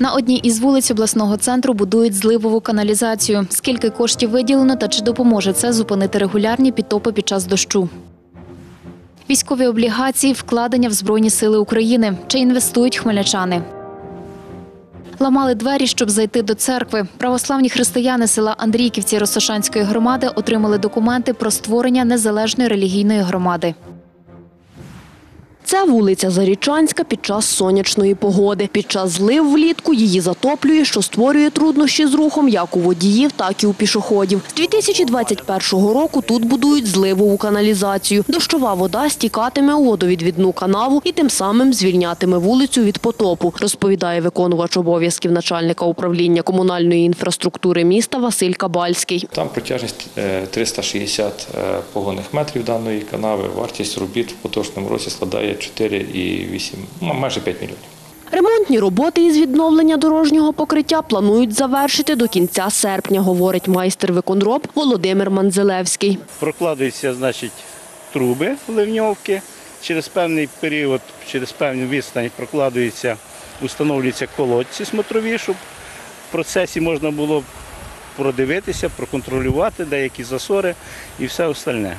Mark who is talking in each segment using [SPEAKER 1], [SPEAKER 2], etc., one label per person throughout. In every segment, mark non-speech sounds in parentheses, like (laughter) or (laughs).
[SPEAKER 1] На одній із вулиць обласного центру будують зливову каналізацію. Скільки коштів виділено та чи допоможе це зупинити регулярні підтопи під час дощу? Військові облігації, вкладення в Збройні сили України. Чи інвестують хмельничани? Ламали двері, щоб зайти до церкви. Православні християни села Андрійківці Росошанської громади отримали документи про створення незалежної релігійної громади.
[SPEAKER 2] Це вулиця Зарічанська під час сонячної погоди. Під час злив влітку її затоплює, що створює труднощі з рухом як у водіїв, так і у пішоходів. З 2021 року тут будують зливову каналізацію. Дощова вода стікатиме у водовідвідну канаву і тим самим звільнятиме вулицю від потопу, розповідає виконувач обов'язків начальника управління комунальної інфраструктури міста Василь Кабальський.
[SPEAKER 3] Там протяжність е, 360 е, погонних метрів даної канави. Вартість робіт в поточному році складає 4,8, ну, майже 5 мільйонів.
[SPEAKER 2] Ремонтні роботи із відновлення дорожнього покриття планують завершити до кінця серпня, говорить майстер виконроб Володимир Манзелевський.
[SPEAKER 4] прокладуються значить, труби ливньовки. Через певний період, через певну відстань прокладуються, установлюються колодці смотрові, щоб в процесі можна було продивитися, проконтролювати деякі засори і все остальне.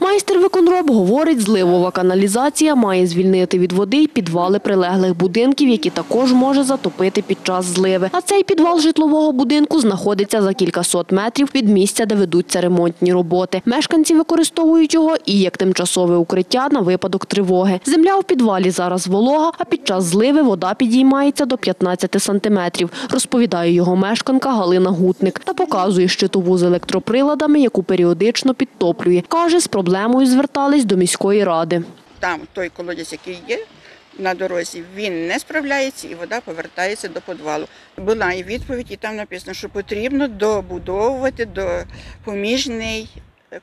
[SPEAKER 2] Майстер виконроб говорить, зливова каналізація має звільнити від води й підвали прилеглих будинків, які також може затопити під час зливи. А цей підвал житлового будинку знаходиться за кількасот метрів від місця, де ведуться ремонтні роботи. Мешканці використовують його і як тимчасове укриття на випадок тривоги. Земля у підвалі зараз волога, а під час зливи вода підіймається до 15 сантиметрів, розповідає його мешканка Галина Гутник та показує щитову з електроприладами, яку періодично підтоплює. Каже, з проблемою звертались до міської ради.
[SPEAKER 5] там той колодязь, який є на дорозі, він не справляється і вода повертається до підвалу. Була і відповідь, і там написано, що потрібно добудовувати допоміжний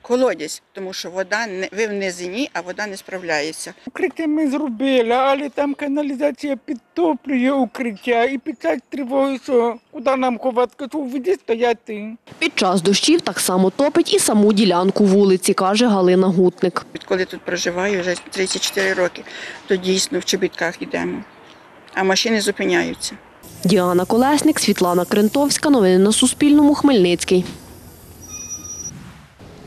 [SPEAKER 5] колодязь, тому що вода не ви в низині, а вода не справляється.
[SPEAKER 6] Укриття ми зробили, але там каналізація підтоплює укриття і під час тривоги, що куди нам ховати, що у воді стояти.
[SPEAKER 2] Під час дощів так само топить і саму ділянку вулиці, каже Галина Гутник.
[SPEAKER 5] Відколи тут проживаю вже 34 роки, то дійсно в чобітках йдемо, а машини зупиняються.
[SPEAKER 2] Діана Колесник, Світлана Крентовська. Новини на Суспільному. Хмельницький.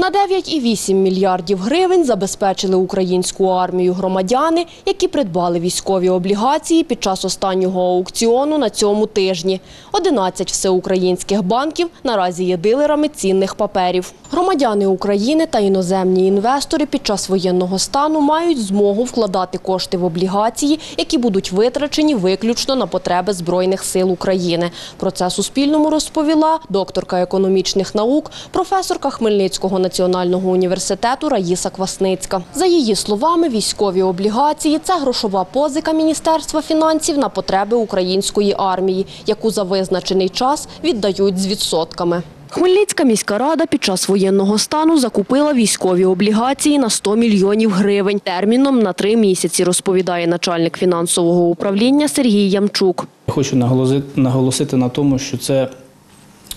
[SPEAKER 2] На 9,8 мільярдів гривень забезпечили українську армію громадяни, які придбали військові облігації під час останнього аукціону на цьому тижні. 11 всеукраїнських банків наразі є дилерами цінних паперів. Громадяни України та іноземні інвестори під час воєнного стану мають змогу вкладати кошти в облігації, які будуть витрачені виключно на потреби Збройних сил України. Про це Суспільному розповіла докторка економічних наук, професорка Хмельницького національного університету Раїса Квасницька. За її словами, військові облігації це грошова позика Міністерства фінансів на потреби української армії, яку за визначений час віддають з відсотками. Хмельницька міська рада під час воєнного стану закупила військові облігації на 100 мільйонів гривень терміном на три місяці, розповідає начальник фінансового управління Сергій Ямчук.
[SPEAKER 7] Хочу наголоси- наголосити на тому, що це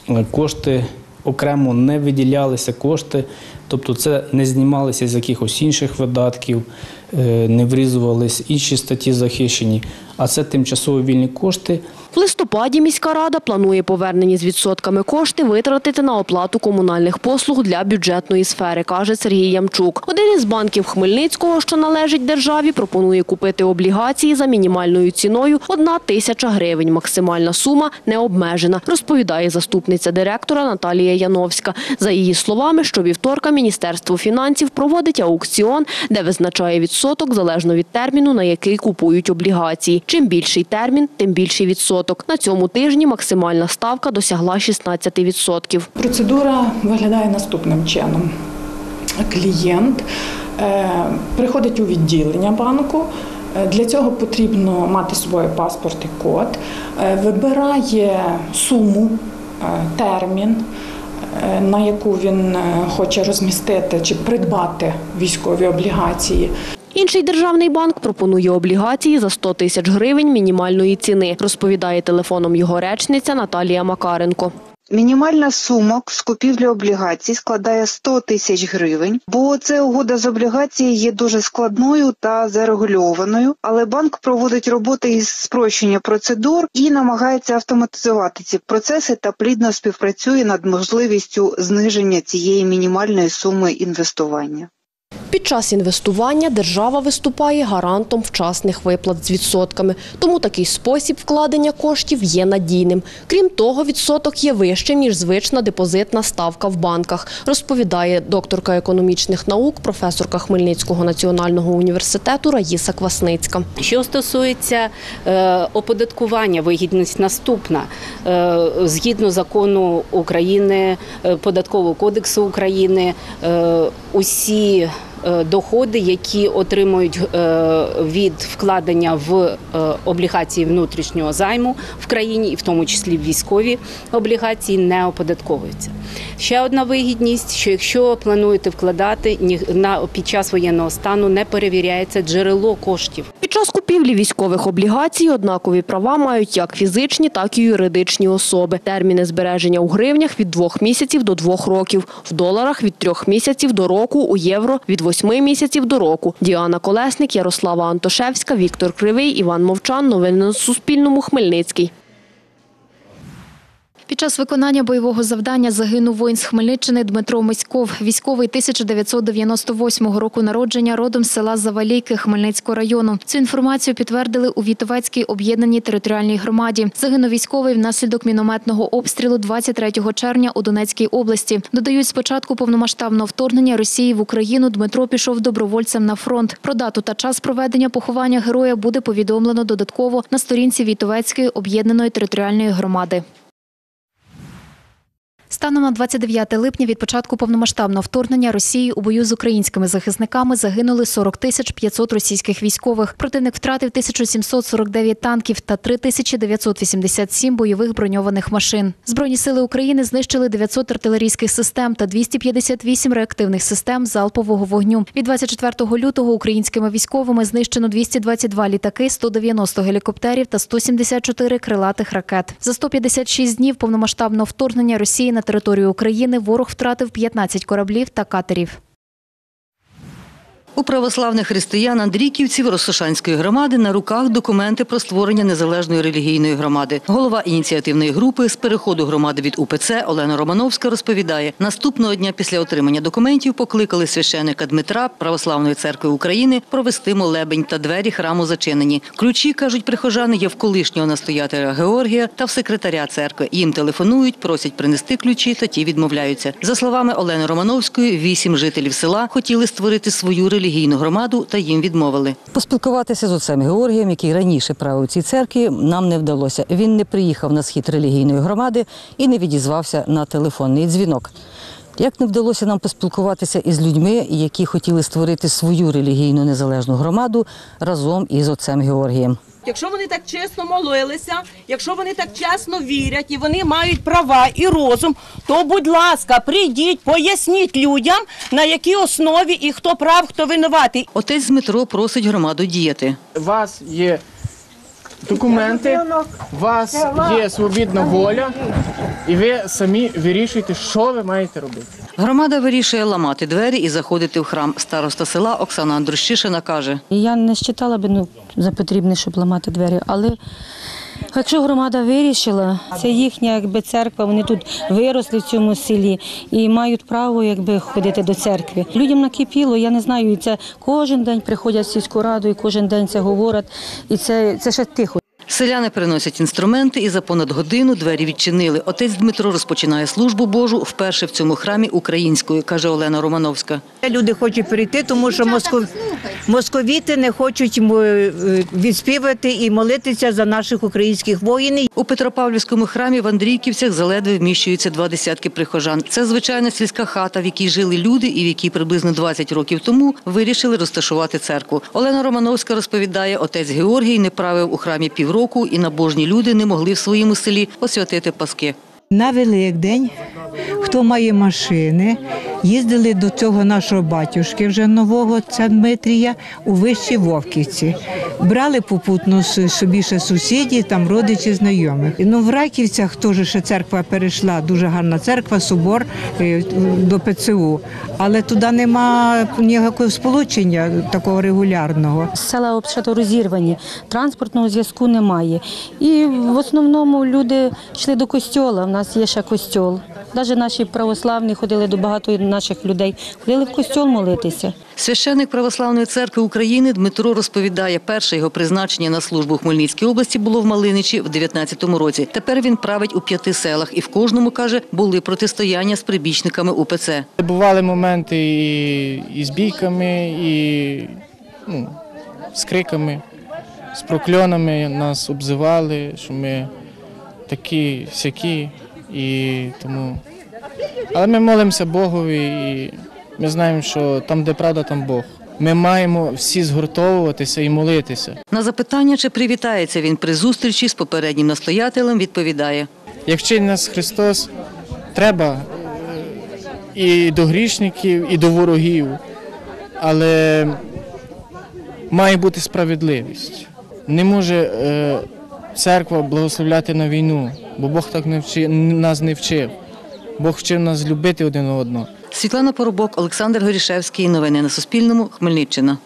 [SPEAKER 7] е, кошти окремо не виділялися кошти, тобто це не знімалися з якихось інших видатків, е, не врізувались інші статті захищені, а це тимчасово вільні кошти.
[SPEAKER 2] В листопаді міська рада планує повернені з відсотками кошти витратити на оплату комунальних послуг для бюджетної сфери, каже Сергій Ямчук. Один із банків Хмельницького, що належить державі, пропонує купити облігації за мінімальною ціною – одна тисяча гривень. Максимальна сума не обмежена, розповідає заступниця директора Наталія Яновська. За її словами, щовівторка Міністерство фінансів проводить аукціон, де визначає відсоток залежно від терміну, на який купують облігації. Чим більший термін, тим більший відсоток. На цьому тижні максимальна ставка досягла 16%.
[SPEAKER 8] Процедура виглядає наступним чином. Клієнт е, приходить у відділення банку. Е, Для цього потрібно мати собою паспорт і код, е, вибирає суму, термін, на яку він хоче розмістити чи придбати військові облігації.
[SPEAKER 2] Інший державний банк пропонує облігації за 100 тисяч гривень мінімальної ціни, розповідає телефоном його речниця Наталія Макаренко.
[SPEAKER 9] Мінімальна сума з купівлі облігацій складає 100 тисяч гривень, бо це угода з облігації є дуже складною та зарегульованою, але банк проводить роботи із спрощення процедур і намагається автоматизувати ці процеси та плідно співпрацює над можливістю зниження цієї мінімальної суми інвестування.
[SPEAKER 2] Під час інвестування держава виступає гарантом вчасних виплат з відсотками, тому такий спосіб вкладення коштів є надійним. Крім того, відсоток є вищим, ніж звична депозитна ставка в банках, розповідає докторка економічних наук, професорка Хмельницького національного університету Раїса Квасницька.
[SPEAKER 10] Що стосується е, оподаткування, вигідність наступна. Е, згідно закону України, е, податкового кодексу України, усі доходи, які отримують е, від вкладення в е, облігації внутрішнього займу в країні, і в тому числі військові облігації, не оподатковуються. Ще одна вигідність, що якщо плануєте вкладати, під час воєнного стану не перевіряється джерело коштів.
[SPEAKER 2] Під час купівлі військових облігацій однакові права мають як фізичні, так і юридичні особи. Терміни збереження у гривнях від двох місяців до двох років, в доларах від трьох місяців до року, у євро від восьми місяців до року. Діана Колесник, Ярослава Антошевська, Віктор Кривий, Іван Мовчан. Новини на Суспільному. Хмельницький.
[SPEAKER 1] Під час виконання бойового завдання загинув воїн з Хмельниччини Дмитро Миськов, військовий 1998 року народження, родом з села Завалійки Хмельницького району. Цю інформацію підтвердили у Вітовецькій об'єднаній територіальній громаді. Загинув військовий внаслідок мінометного обстрілу 23 червня у Донецькій області. Додають, з початку повномасштабного вторгнення Росії в Україну Дмитро пішов добровольцем на фронт. Про дату та час проведення поховання героя буде повідомлено додатково на сторінці Вітовецької об'єднаної територіальної громади. Станом на 29 липня від початку повномасштабного вторгнення Росії у бою з українськими захисниками загинули 40 тисяч 500 російських військових. Противник втратив 1749 танків та 3987 бойових броньованих машин. Збройні сили України знищили 900 артилерійських систем та 258 реактивних систем залпового вогню. Від 24 лютого українськими військовими знищено 222 літаки, 190 гелікоптерів та 174 крилатих ракет. За 156 днів повномасштабного вторгнення Росії на територію України ворог втратив 15 кораблів та катерів.
[SPEAKER 11] У православних християн Андрійківців Росошанської громади на руках документи про створення незалежної релігійної громади. Голова ініціативної групи з переходу громади від УПЦ Олена Романовська розповідає, наступного дня після отримання документів покликали священика Дмитра Православної церкви України провести молебень та двері храму зачинені. Ключі кажуть прихожани є в колишнього настоятеля Георгія та в секретаря церкви. Їм телефонують, просять принести ключі, та ті відмовляються. За словами Олени Романовської, вісім жителів села хотіли створити свою релігійну громаду, та їм відмовили. Поспілкуватися з отцем Георгієм, який раніше правив цій церкві, нам не вдалося. Він не приїхав на схід релігійної громади і не відізвався на телефонний дзвінок. Як не вдалося нам поспілкуватися із людьми, які хотіли створити свою релігійну незалежну громаду разом із отцем Георгієм.
[SPEAKER 12] Якщо вони так чесно молилися, якщо вони так чесно вірять і вони мають права і розум, то будь ласка, прийдіть, поясніть людям, на якій основі і хто прав, хто винуватий.
[SPEAKER 11] Отець Дмитро просить громаду діяти.
[SPEAKER 13] У вас є документи, у вас є свобідна воля, і ви самі вирішуєте, що ви маєте робити.
[SPEAKER 11] Громада вирішує ламати двері і заходити в храм. Староста села Оксана Андрущишина каже.
[SPEAKER 14] Я не вважала би ну, за потрібне, щоб ламати двері, але якщо громада вирішила, це їхня якби, церква, вони тут виросли в цьому селі і мають право якби, ходити до церкви. Людям накипіло, я не знаю, і це кожен день приходять в сільську раду, і кожен день це говорять, і це, це ще тихо.
[SPEAKER 11] Селяни приносять інструменти і за понад годину двері відчинили. Отець Дмитро розпочинає службу Божу вперше в цьому храмі українською, каже Олена Романовська.
[SPEAKER 15] Люди хочуть прийти, тому що москов... московіти не хочуть е, відспівати і молитися за наших українських воїнів.
[SPEAKER 11] У Петропавлівському храмі в Андрійківцях заледве вміщуються два десятки прихожан. Це звичайна сільська хата, в якій жили люди і в якій приблизно 20 років тому вирішили розташувати церкву. Олена Романовська розповідає, отець Георгій не правив у храмі півроку і набожні люди не могли в своєму селі освятити паски.
[SPEAKER 15] На Великдень хто має машини, їздили до цього нашого батюшки вже нового отця Дмитрія у вищі Вовківці. Брали попутно собі ще сусідів, там родичі знайомих. Ну, в Раківцях теж ще церква перейшла, дуже гарна церква, собор е, до ПЦУ. Але туди нема ніякого сполучення такого регулярного.
[SPEAKER 14] Села взагалі розірвані, транспортного зв'язку немає. І в основному люди йшли до костьола. У нас є ще костьол. Навіть наші православні ходили до багато наших людей, ходили в костьол молитися.
[SPEAKER 11] Священник Православної церкви України Дмитро розповідає, перше його призначення на службу у Хмельницькій області було в Малиничі в 19-му році. Тепер він править у п'яти селах і в кожному, каже, були протистояння з прибічниками УПЦ.
[SPEAKER 13] Бували моменти і, і з бійками, і ну, з криками, з прокльонами нас обзивали, що ми такі, всякі. І тому... Але ми молимося Богові і ми знаємо, що там, де правда, там Бог. Ми маємо всі згуртовуватися і молитися.
[SPEAKER 11] На запитання, чи привітається він при зустрічі з попереднім настоятелем, відповідає.
[SPEAKER 13] Як вчить нас Христос, треба е, і до грішників, і до ворогів, але має бути справедливість. Не може е, церква благословляти на війну, бо Бог так не вчив, нас не вчив. Бог вчив нас любити один одного.
[SPEAKER 11] Світлана Поробок, Олександр Горішевський. Новини на Суспільному. Хмельниччина.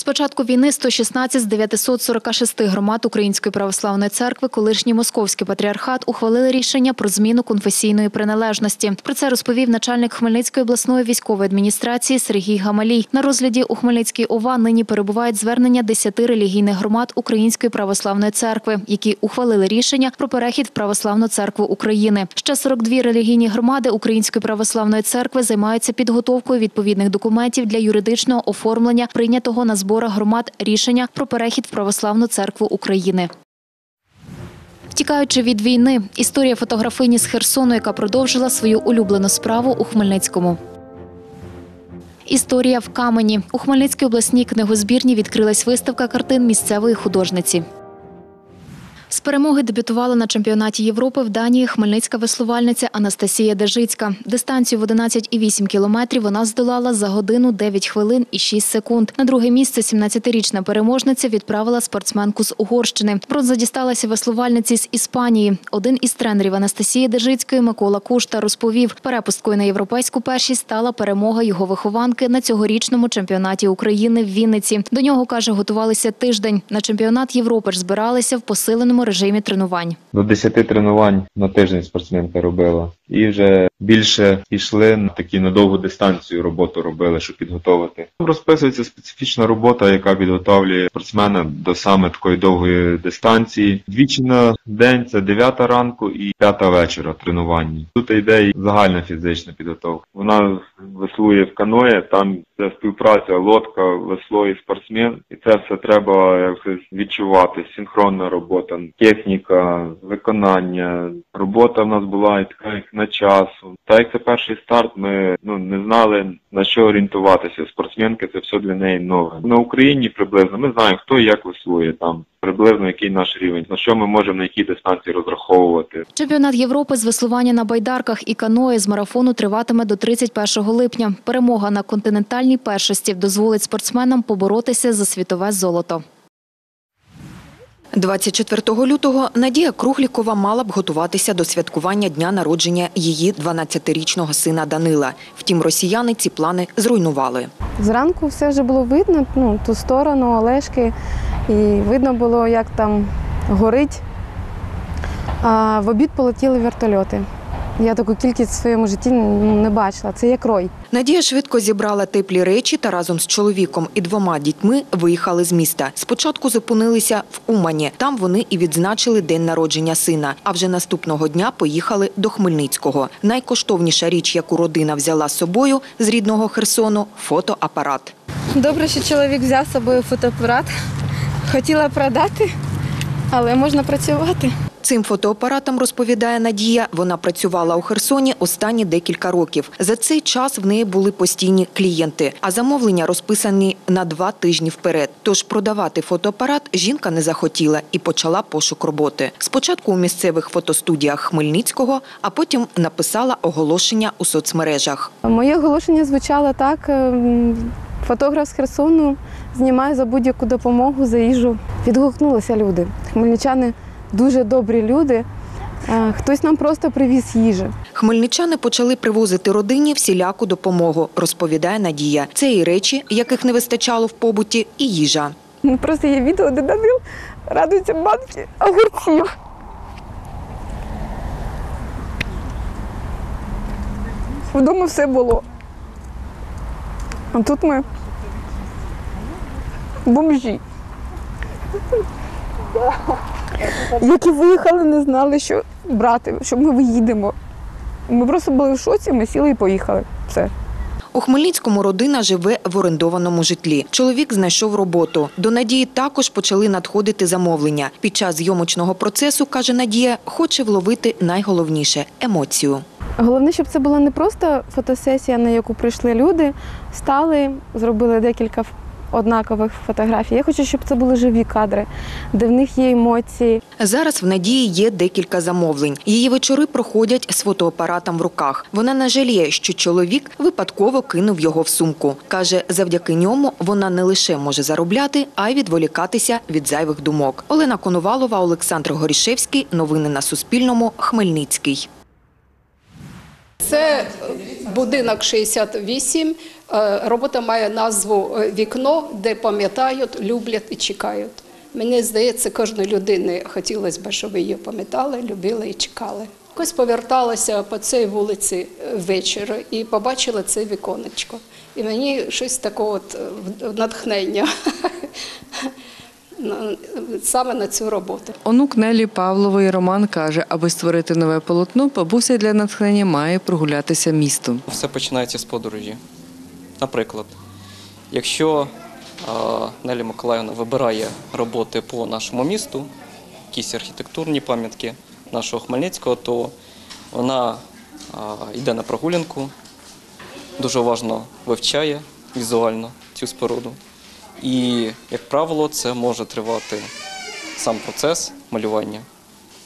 [SPEAKER 1] З початку війни 116 з 946 громад Української православної церкви, колишній московський патріархат, ухвалили рішення про зміну конфесійної приналежності. Про це розповів начальник Хмельницької обласної військової адміністрації Сергій Гамалій. На розгляді у Хмельницькій ОВА нині перебувають звернення 10 релігійних громад Української православної церкви, які ухвалили рішення про перехід в православну церкву України. Ще 42 релігійні громади Української православної церкви займаються підготовкою відповідних документів для юридичного оформлення прийнятого на зборах громад рішення про перехід в православну церкву України. Втікаючи від війни, історія фотографині з Херсону, яка продовжила свою улюблену справу у Хмельницькому. Історія в камені. У Хмельницькій обласній книгозбірні відкрилась виставка картин місцевої художниці. З перемоги дебютувала на чемпіонаті Європи в Данії хмельницька веслувальниця Анастасія Дежицька. Дистанцію в 11,8 кілометрів вона здолала за годину 9 хвилин і 6 секунд. На друге місце 17-річна переможниця відправила спортсменку з Угорщини. Бронза дісталася веслувальниці з Іспанії. Один із тренерів Анастасії Дежицької Микола Кушта розповів, перепусткою на європейську першість стала перемога його вихованки на цьогорічному чемпіонаті України в Вінниці. До нього каже, готувалися тиждень. На чемпіонат Європи ж збиралися в посиленому режимі тренувань.
[SPEAKER 16] До 10 тренувань на тиждень спортсменка робила. І вже більше йшли на такі на довгу дистанцію роботу робили, щоб підготовити. Розписується специфічна робота, яка підготовлює спортсмена до саме такої довгої дистанції. Двічі на день це 9 ранку і 5 вечора тренування. Тут йде і загальна фізична підготовка. Вона веслує в каное, там це співпраця лодка, весло і спортсмен, і це все треба якось відчувати. Синхронна робота, техніка, виконання. Робота в нас була і така як на часу. Так як це перший старт, ми ну не знали на що орієнтуватися. Спортсменки це все для неї нове. На Україні приблизно ми знаємо, хто і як веслує там. Приблизно який наш рівень, на що ми можемо на якій дистанції розраховувати.
[SPEAKER 1] Чемпіонат Європи з веслування на байдарках і каное з марафону триватиме до 31 липня. Перемога на континентальній першості дозволить спортсменам поборотися за світове золото.
[SPEAKER 17] 24 лютого Надія Круглікова мала б готуватися до святкування дня народження її 12-річного сина Данила. Втім, росіяни ці плани зруйнували.
[SPEAKER 18] Зранку все вже було видно, ну, ту сторону, Олешки, і видно було, як там горить. А в обід полетіли вертольоти. Я таку кількість в своєму житті ну, не бачила. Це як рой.
[SPEAKER 17] Надія швидко зібрала теплі речі та разом з чоловіком і двома дітьми виїхали з міста. Спочатку зупинилися в Умані. Там вони і відзначили день народження сина. А вже наступного дня поїхали до Хмельницького. Найкоштовніша річ, яку родина взяла з собою з рідного Херсону фотоапарат.
[SPEAKER 18] Добре, що чоловік взяв з собою фотоапарат. Хотіла продати, але можна працювати.
[SPEAKER 17] Цим фотоапаратом, розповідає Надія, вона працювала у Херсоні останні декілька років. За цей час в неї були постійні клієнти, а замовлення розписані на два тижні вперед. Тож продавати фотоапарат жінка не захотіла і почала пошук роботи. Спочатку у місцевих фотостудіях Хмельницького, а потім написала оголошення у соцмережах.
[SPEAKER 18] Моє оголошення звучало так: ем, фотограф з Херсону знімає за будь-яку допомогу за їжу. Відгукнулися люди. Хмельничани дуже добрі люди. Е, Хтось нам просто привіз їжі.
[SPEAKER 17] Хмельничани почали привозити родині всіляку допомогу, розповідає Надія. Це і речі, яких не вистачало в побуті, і їжа.
[SPEAKER 18] Ну, Просто є відео, де Данил радується банки огурців. Вдома все було. А тут ми бомжі. Які виїхали, не знали, що брати, що ми виїдемо. Ми просто були в шоці, ми сіли і поїхали. Все.
[SPEAKER 17] У Хмельницькому родина живе в орендованому житлі. Чоловік знайшов роботу. До Надії також почали надходити замовлення. Під час зйомочного процесу, каже Надія, хоче вловити найголовніше емоцію.
[SPEAKER 18] Головне, щоб це була не просто фотосесія, на яку прийшли люди, стали, зробили декілька ф- однакових фотографій. Я хочу, щоб це були живі кадри, де в них є емоції.
[SPEAKER 17] Зараз в Надії є декілька замовлень. Її вечори проходять з фотоапаратом в руках. Вона не жаліє, що чоловік випадково кинув його в сумку. Каже, завдяки ньому вона не лише може заробляти, а й відволікатися від зайвих думок. Олена Коновалова, Олександр Горішевський. Новини на Суспільному. Хмельницький.
[SPEAKER 19] Це будинок 68. Е, Робота має назву е, Вікно, де пам'ятають, люблять і чекають. Мені здається, кожної людини хотілося б, щоб її пам'ятали, любили і чекали. Якось поверталася по цій вулиці е, ввечері і побачила це віконечко. І мені щось такого от, в- натхнення (laughs) саме на цю роботу.
[SPEAKER 20] Онук Нелі Павлової Роман каже, аби створити нове полотно, бабуся для натхнення має прогулятися містом.
[SPEAKER 21] Все починається з подорожі. Наприклад, якщо е, Нелі Миколаївна вибирає роботи по нашому місту, якісь архітектурні пам'ятки нашого Хмельницького, то вона е, йде на прогулянку, дуже уважно вивчає візуально цю споруду. І, як правило, це може тривати сам процес малювання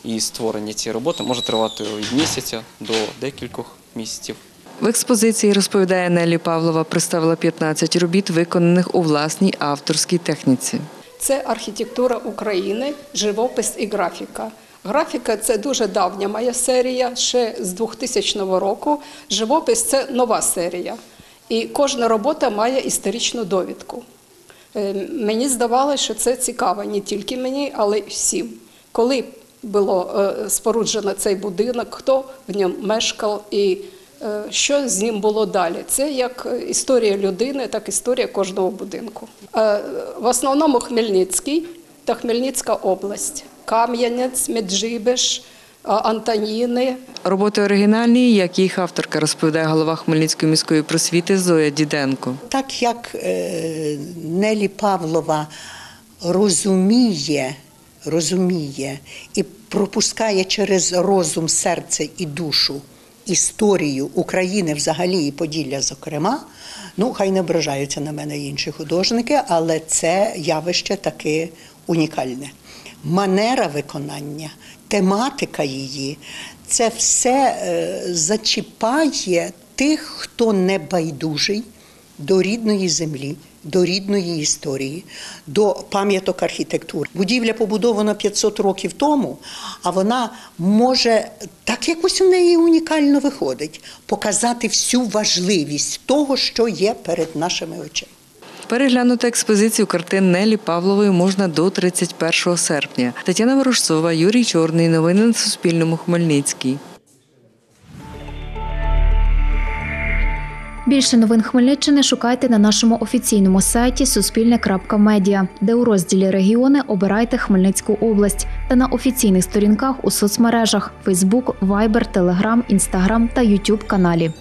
[SPEAKER 21] і створення цієї роботи може тривати від місяця до декількох місяців.
[SPEAKER 20] В експозиції, розповідає Нелі Павлова, представила 15 робіт, виконаних у власній авторській техніці.
[SPEAKER 19] Це архітектура України, живопис і графіка. Графіка це дуже давня моя серія, ще з 2000 року. Живопис це нова серія. І кожна робота має історичну довідку. Е, Мені здавалося, що це цікаво не тільки мені, але й всім. Коли було е, споруджено цей будинок, хто в ньому мешкав і що з ним було далі. Це як е, історія людини, так і історія кожного будинку. Е, В основному Хмельницький та Хмельницька область. Кам'янець, Меджибеш, е, Антоніни,
[SPEAKER 20] Роботи оригінальні, як їх авторка, розповідає голова Хмельницької міської просвіти Зоя Діденко.
[SPEAKER 22] Так як е, Нелі Павлова розуміє, розуміє і пропускає через розум, серце і душу історію України взагалі і Поділля, зокрема, ну хай не ображаються на мене інші художники, але це явище таки унікальне. Манера виконання, тематика її це все е, зачіпає тих, хто не байдужий до рідної землі, до рідної історії, до пам'яток архітектури. Будівля побудована 500 років тому, а вона може так якось у неї унікально виходить, показати всю важливість того, що є перед нашими очима.
[SPEAKER 20] Переглянути експозицію картин Нелі Павлової можна до 31 серпня. Тетяна Ворожцова, Юрій Чорний. Новини на Суспільному. Хмельницький.
[SPEAKER 1] Більше новин Хмельниччини шукайте на нашому офіційному сайті Суспільне.Медіа, де у розділі регіони обирайте Хмельницьку область та на офіційних сторінках у соцмережах Facebook, Viber, Telegram, Instagram та YouTube каналі.